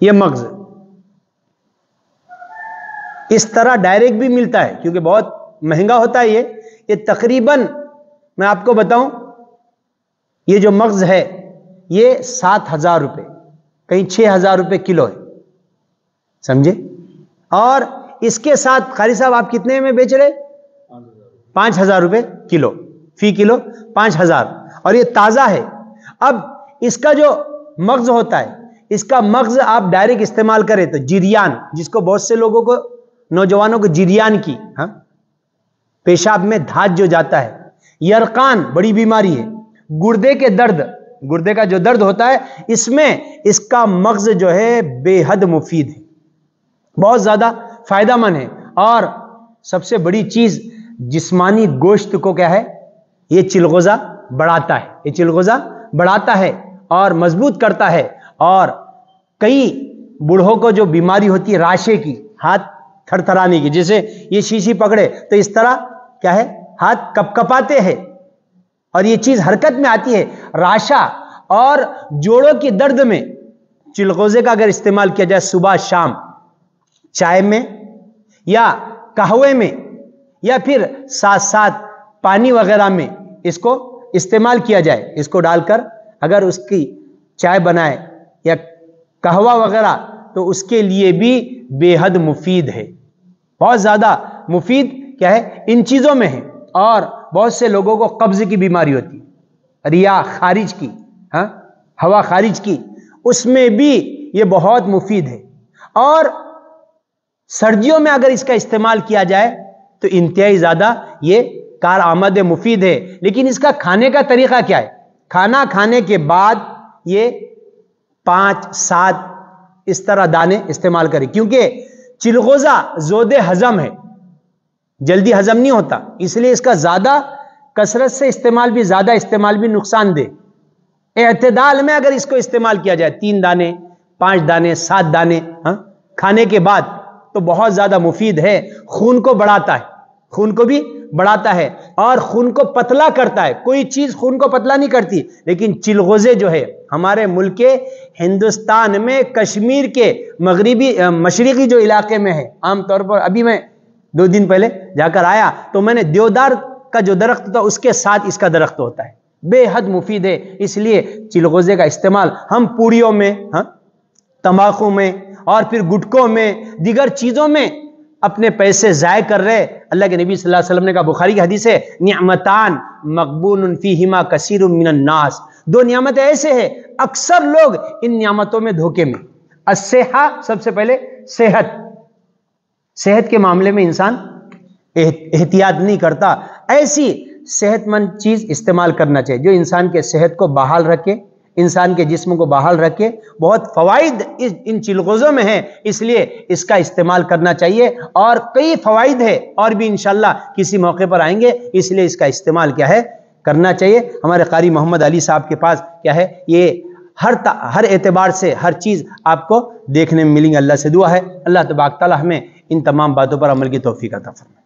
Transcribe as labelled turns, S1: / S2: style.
S1: ये मगज इस तरह डायरेक्ट भी मिलता है, क्योंकि बहुत महँगा होता है ये। ये तकरीबन, मैं आपको बताऊँ, ये जो मगज है, ये सात हज़ार रुपये कहीं छह हज़ार रुपये किलो है। समझे? और इसके साथ खाली साहब, आप कितने में बेच रहे? पाँच हज़ार रुपये किलो, फ़ी किलो, पाँच हज़ार। और ये ताज़ा है। अब इसका जो मगज होता है इसका मगज आप डायरेक्ट इस्तेमाल करें तो जिरियान, जिसको बहुत से लोगों को, नौजवानों को जिरियान की, हा? पेशाब में धात जो जाता है, यरकान बड़ी बीमारी है, गुर्दे के दर्द, गुर्दे का जो दर्द होता है, इसमें इसका मगज जो है बेहद मुफीद है। बहुत ज़्यादा फायदामंद है। और सबसे बड़ी चीज़, जिस्मानी गोश्त को क्या है? ये चिलगोजा बढ़ाता है। ये चिलगोजा बढ़ाता है और मज़बूत करता है। और कई बूढ़ों को जो बीमारी होती है, राशे की, हाथ थरथराने की, जैसे ये शीशी पकड़े तो इस तरह क्या है? हाथ कपकपाते हैं। और ये चीज़ हरकत में आती है। राशा और जोड़ों की दर्द में चिलगोजे का अगर इस्तेमाल किया जाए सुबह शाम, चाय में या कहवे में, या फिर साथ साथ पानी वगैरह में इसको इस्तेमाल किया जाए। इसको डालकर अगर उसकी चाय बनाए या कहवा वगैरह तो उसके लिए भी बेहद मुफीद है। बहुत ज़्यादा मुफीद क्या है? इन चीज़ों में है। और बहुत से लोगों को कब्ज की बीमारी होती है। रिया खारिज की हाँ? हवा खारिज की। उसमें भी ये बहुत मुफीद है। और सर्दियों में अगर इसका इस्तेमाल किया जाए तो इंतहाई ज़्यादा ये कार आमद मुफीद है। लेकिन इसका खाने का तरीका क्या है? खाना खाने के बाद ये पाँच, सात इस तरह दाने इस्तेमाल करें। क्योंकि चिलगोजा जोदे हजम है। जल्दी हजम नहीं होता। इसलिए इसका ज़्यादा कसरत से इस्तेमाल भी, ज़्यादा इस्तेमाल भी नुकसान दे। एतदाल में अगर इसको इस्तेमाल किया जाए, तीन दाने, पाँच दाने, सात दाने, हा? खाने के बाद तो बहुत ज़्यादा मुफीद है। खून को बढ़ाता है। खून को भी बढ़ाता है और खून को पतला करता है। कोई चीज़ खून को पतला नहीं करती, लेकिन चिलगोजे जो है, हमारे मुल्क के हिंदुस्तान में, कश्मीर के मगरबी मशरकी जो इलाके में है, आमतौर पर, अभी मैं दो दिन पहले जाकर आया तो मैंने देवदार का जो दरख्त था, उसके साथ इसका दरख्त होता है। बेहद मुफीद है, इसलिए चिलगोजे का इस्तेमाल हम पूड़ियों में हाँ तम्बाकू में और फिर गुटकों में, दिगर चीज़ों में अपने पैसे ज़ाय कर रहे। अल्लाह के नबी सल्लल्लाहु अलैहि वसल्लम ने कहा, बुखारी की हदीस है, नियमतान मकबून फ़ीहिमा कसीर नास। दो नियामतें ऐसे हैं, अक्सर लोग इन नियामतों में धोखे में। असेहा सबसे पहले सेहत। सेहत के मामले में इंसान एहतियात नहीं करता। ऐसी सेहतमंद चीज़ इस्तेमाल करना चाहिए, जो इंसान के सेहत को बहाल रखे इंसान के जिस्म को बहाल रखे। बहुत फ़वाद इस, इन चिलगोज़ों में है, इसलिए इसका इस्तेमाल करना चाहिए। और कई फ़वाद है, और भी इनशाला किसी मौके पर आएँगे, इसलिए इसका इस्तेमाल क्या है? करना चाहिए। हमारे कारी मोहम्मद अली साहब के पास क्या है? ये हर हर एतबार से हर चीज़ आपको देखने में मिलेंगे। अल्लाह से दुआ है। अल्लाह तबाक ताली हमें इन तमाम बातों पर अमल की तोफ़ी का तफर